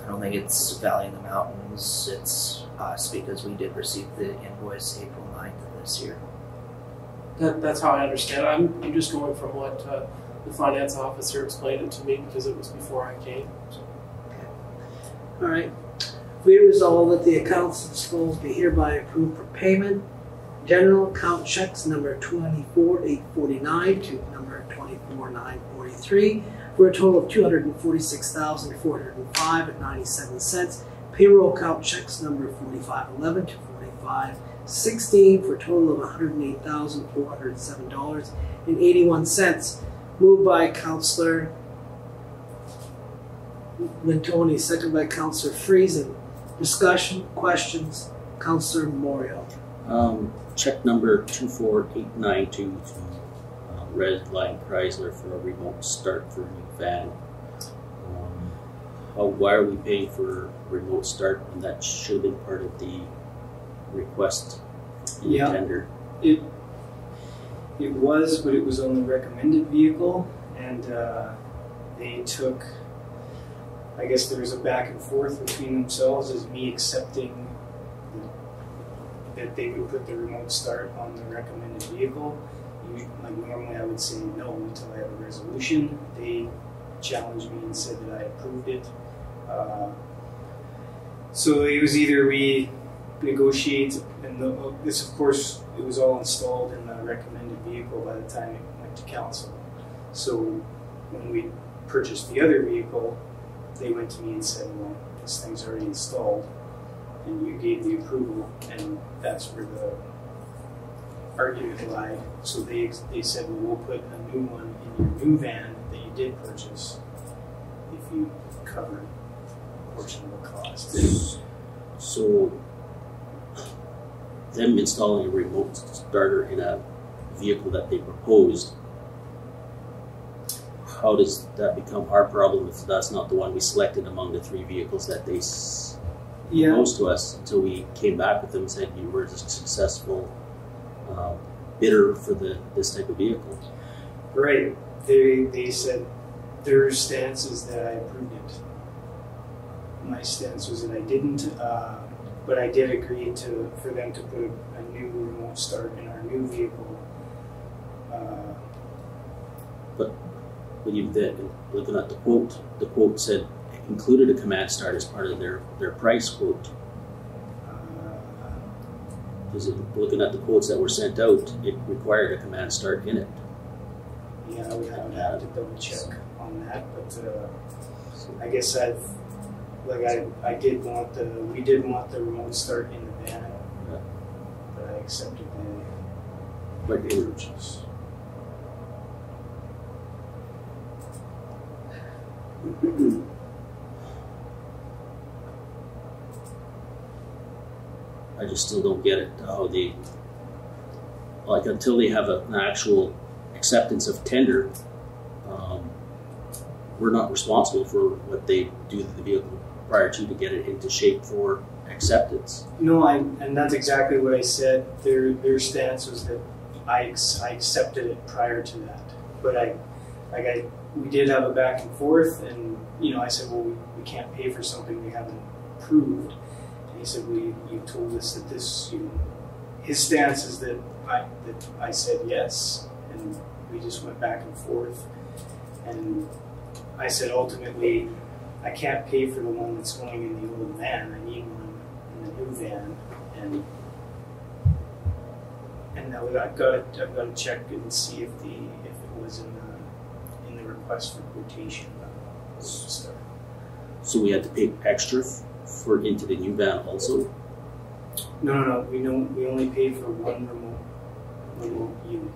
I don't think it's Valley of the Mountains. It's us because we did receive the invoice April 9th of this year. That, that's how I understand. I'm, I'm just going from what uh, the finance officer explained it to me because it was before I came. So, all right we resolve that the accounts and schools be hereby approved for payment general account checks number 24849 to number 24943 for a total of 246,405 at 97 cents. Payroll account checks number 4511 to 4516 for a total of $108,407.81. Moved by Councillor Wintoniw, second by Councillor Friesen. Discussion, questions, Councillor Memorial. Um, check number two four eight nine two to uh, Red Line Chrysler for a remote start for a new van. Um, how, why are we paying for remote start when that should have been part of the request in the tender? It it was, but it was on the recommended vehicle, and uh, they took. I guess there was a back and forth between themselves as me accepting that they would put the remote start on the recommended vehicle. You, like normally, I would say no until I have a resolution. They challenged me and said that I approved it. Uh, so it was either we negotiate, and the, this, of course, it was all installed in the recommended vehicle by the time it went to council. So when we purchased the other vehicle, they went to me and said, "Well, this thing's already installed, and you gave the approval," and that's where the argument lied. So they they said, "Well, we'll put a new one in your new van that you did purchase if you cover a portion of the cost." So, them installing a remote starter in a vehicle that they proposed, how does that become our problem if that's not the one we selected among the three vehicles that they Yeah. to us until we came back with them and said you were a successful uh, bidder for the this type of vehicle? Right. They they said their stance is that I approved it. My stance was that I didn't, uh, but I did agree to for them to put a, a new remote start in our new vehicle. Uh, When you did, looking at the quote, the quote said included a command start as part of their, their price quote. uh, Because looking at the quotes that were sent out, it required a command start in it. yeah, I would, I would have to double check on that, but uh, I guess I've like I, I did want the we did want the remote start in the van, Yeah. but I accepted the But the it, purchase. I just still don't get it how they like until they have a, an actual acceptance of tender. Um, we're not responsible for what they do to the vehicle prior to to get it into shape for acceptance. No, I and that's exactly what I said. Their their stance was that I I accepted it prior to that, but I like I we did have a back and forth, and you know I said, well, we, we can't pay for something we haven't approved, he said, we you told us that this you his stance is that I that I said yes, and we just went back and forth, and I said ultimately I can't pay for the one that's going in the old van. I need one in the new van, and and now I've got to I've got to check and see if the if it was in the in the request for quotation. So we had to pay extra for into the new van also. No, no, no. We know we only paid for one remote remote unit.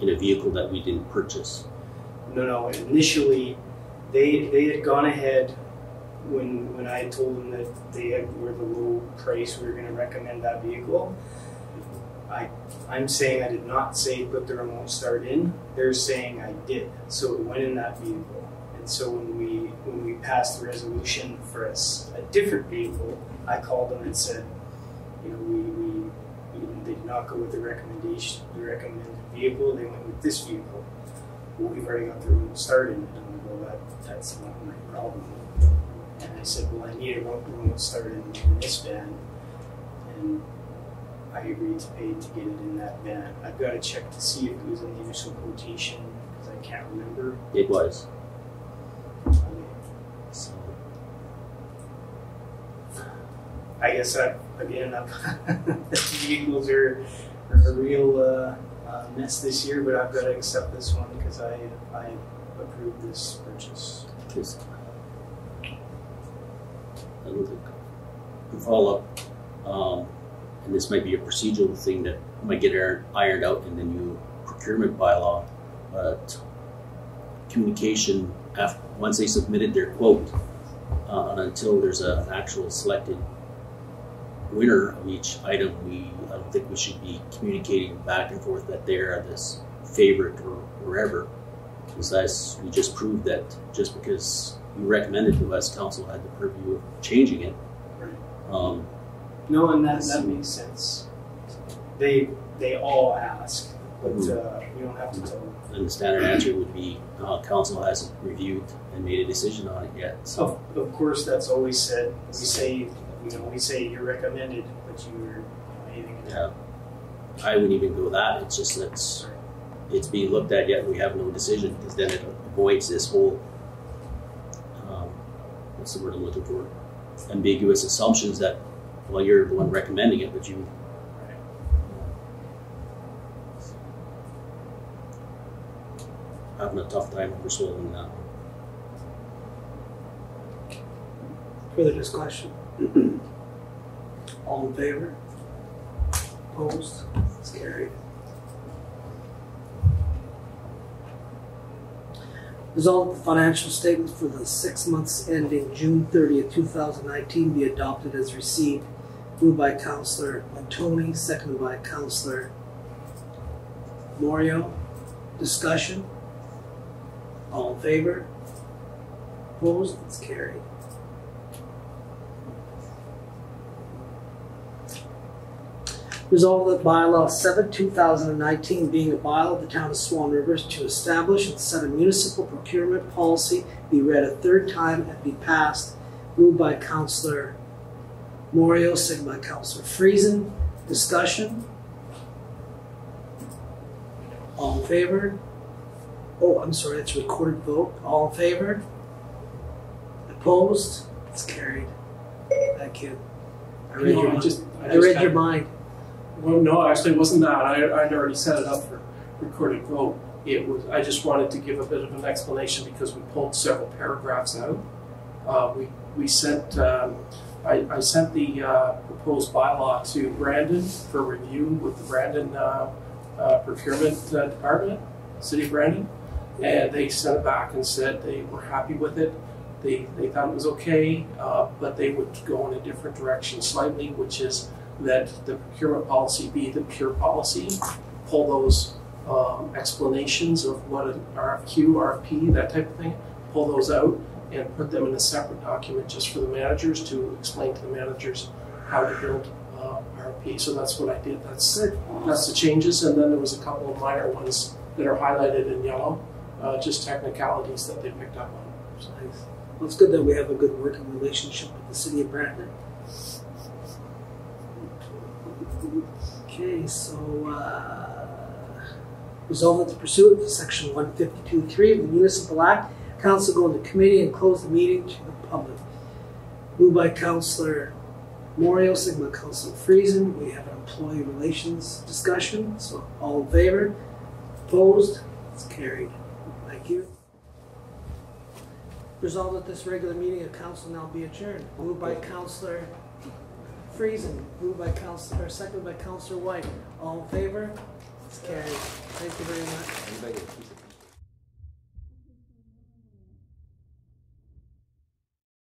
in a vehicle that we didn't purchase. No, no. Initially, they they had gone ahead when when I told them that they had, were the low price. We were going to recommend that vehicle. I I'm saying I did not say put the remote start in. They're saying I did. So it went in that vehicle. And so when we when we passed the resolution for a different vehicle, I called them and said, you know, we, we, we they did not go with the recommendation the recommended vehicle. They went with this vehicle well, we've already got the remote started. And I'm well, that, that's not my problem. And I said, well, I need a remote started in this van. And I agreed to pay to get it in that van. I've got to check to see if it was in the initial quotation because I can't remember. It was. Okay. So, I guess I, again, *laughs* the vehicles are, are a real uh, uh, mess this year, but I've got to accept this one because I, I approved this purchase. this, I think, to follow up, um, and this might be a procedural thing that might get iron- ironed out in the new procurement bylaw, but communication after, once they submitted their quote, uh, until there's a- an actual selected winner of each item, we, I don't think we should be communicating back and forth that they're this favorite or wherever. Because as we just proved that just because you recommended to us, council had the purview of changing it. Um, No, and that that makes sense. They they all ask, but uh, we don't have to tell them. and the standard answer would be, uh, council hasn't reviewed and made a decision on it yet. So Of, of course, that's always said. We say, you know, we say you're recommended, but you're you know, anything. yeah, I wouldn't even go that. It's just that it's, it's being looked at yet. and We have no decision because then it avoids this whole um, what's the word I'm looking for? Ambiguous assumptions that well you're the one recommending it, but you having a tough time overswallowing that one. Further discussion? *clears throat* All in favor? Opposed? It's carried. That the financial statements for the six months ending June thirtieth, two thousand nineteen be adopted as received. Moved by Counselor Tony, seconded by Counselor Moriaux. Discussion? All in favor? Opposed? It's carried. Resolved that bylaw seven, two thousand and nineteen, being a bylaw of the town of Swan Rivers to establish and set a municipal procurement policy, be read a third time and be passed. Moved by Councillor Moriaux, second by Councillor Friesen. Discussion? All in favor? Oh, I'm sorry, it's a recorded vote. All in favor? Opposed? It's carried. Thank you. I read No, your I just, I I read your mind. Well, no, actually, it wasn't that. I, I'd already set it up for recorded vote. It was, I just wanted to give a bit of an explanation because we pulled several paragraphs out. Uh, we, we sent, um, I, I sent the, uh, proposed bylaw to Brandon for review with the Brandon, uh, uh, procurement uh, department, City of Brandon. And they sent it back and said they were happy with it. They, they thought it was okay, uh, but they would go in a different direction slightly, which is that the procurement policy be the pure policy, pull those um, explanations of what an RFQ, RFP, that type of thing, pull those out and put them in a separate document just for the managers to explain to the managers how to build uh, RFP. So that's what I did. That's it. that's the changes, and then there was a couple of minor ones that are highlighted in yellow, uh, just technicalities that they picked up on. So, Nice. Well, it's good that we have a good working relationship with the city of Brandon. Okay, so, uh, resolve that the pursuant to section one fifty-two three of the municipal act, council go into committee and close the meeting to the public. Moved by Councillor Moriaux, by Councillor Friesen. We have an employee relations discussion, so all in favor? Opposed? It's carried. Thank you. Resolved that this regular meeting of council now be adjourned. Moved by Councillor Friesen, moved by Councillor, or seconded by Councillor Whyte. All in favor? It's carried. Thank you very much.